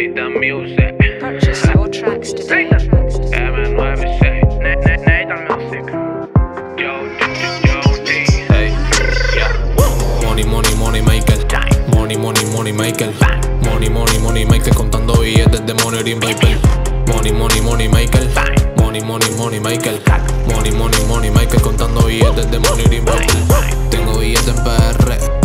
Nathan Music. Purchase your tracks today. M96. Na- na- Nathan Music. Yo, yo, yo, D. Hey, yeah. Money, money, money maker. Money, money, money maker. Money, money, money maker. Contando billetes de money in paper. Money, money, money maker. Money, money, money maker. Money, money, money maker. Contando billetes de money in paper. Tengo billetes en PR.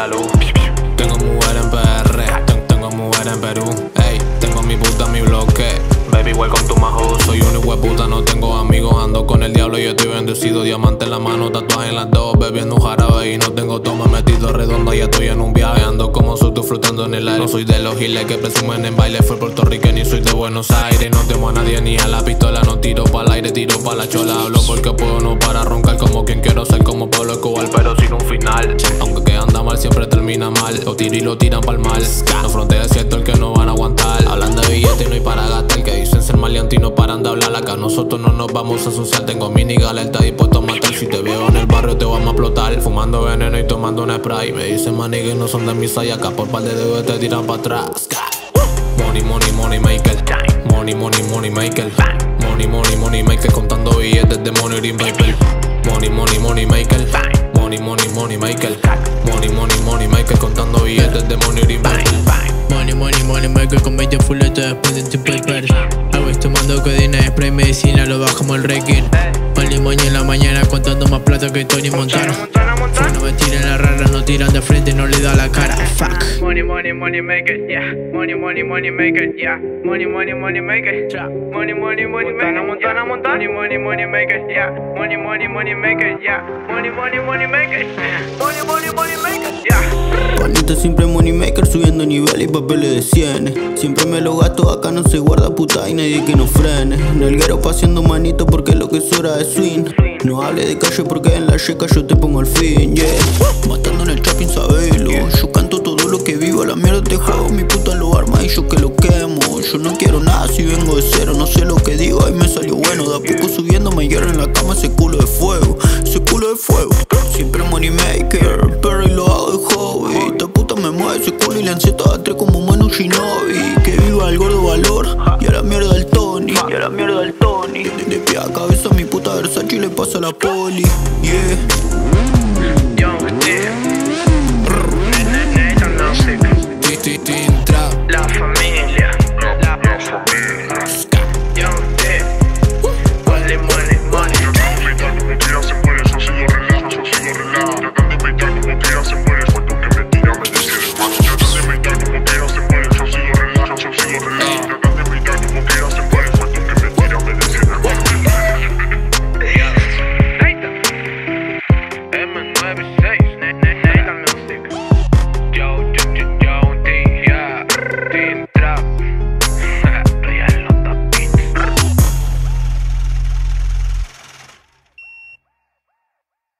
Tengo mujer en PR. ten- Tengo mujer en Perú. Ey, tengo mi puta, mi bloque. Baby, welcome to my house. Soy un hijo puta, no tengo amigos. Ando con el diablo y estoy bendecido. Diamante en la mano, tatuaje en las dos. Bebiendo jarabe y no tengo toma. Metido redondo, ya estoy en un viaje. Ando como tú flotando en el aire. No soy de los giles que presumen en baile. Fue puertorriqueño y soy de Buenos Aires. No temo a nadie ni a la pistola. No tiro para el aire, tiro para la chola. Hablo porque puedo, no para roncar como quien quiero ser. Como Pablo Escobar, pero sin un final. Aunque que anda mal, siempre termina mal. Lo tiro y lo tiran para el mal. No frontea es cierto el que no van a aguantar. Hablan de billetes y no hay para gastar. Que dicen ser maleantes y no paran de hablar. Acá nosotros no nos vamos a asociar. Tengo mini alerta dispuesto a matar. Si te veo en el barrio te vamos a explotar. Fumando veneno y tomando un spray. Me dicen maní que no son de mis sayas. Acá por par de dedos te tiran para atrás. Money, money, money maker. Money, money, money maker. Money, money, money maker. Contando billetes de money in paper. Money, money, money maker. Money, money, money maker. Money, money, money maker. Contando billetes de money paper. Money, money, money maker con 20 fuletas después de tu paper Always tomando cadena, spray, medicina, lo bajamos el ranking Money, money en la mañana contando más plata que Tony Montana. No me tiran la rara, no tiran de frente, no le da la cara Fuck Money, money, money maker, yeah. Money, money, money maker, yeah. Money, money, money maker, yeah. Money, money, money maker, Montana, Montana. Money, money, money maker, yeah. Money, money, money maker, yeah. Money, money, money maker, money, money, money maker, yeah. Panita siempre money maker subiendo nivel y papeles de cienes Siempre me lo gasto, acá no se guarda puta y nadie que nos frene En el guero paseando manito porque lo que es hora de swing No hable de calle porque en la checa yo te pongo al fin, yeah. Matando en el shopping, sabelo. Yo canto todo lo que vivo, la mierda te juego. Mi puta lo arma y yo que lo quemo. Yo no quiero nada si vengo de cero, no sé lo que digo. Ahí me salió bueno, de a poco subiendo me hierro en la cama ese culo de fuego. Ese culo de fuego El gordo valor. Y a la mierda el Tony. Y a la mierda el Tony. De, de pie a cabeza mi puta Versace le pasa la poli. Yeah. Yo,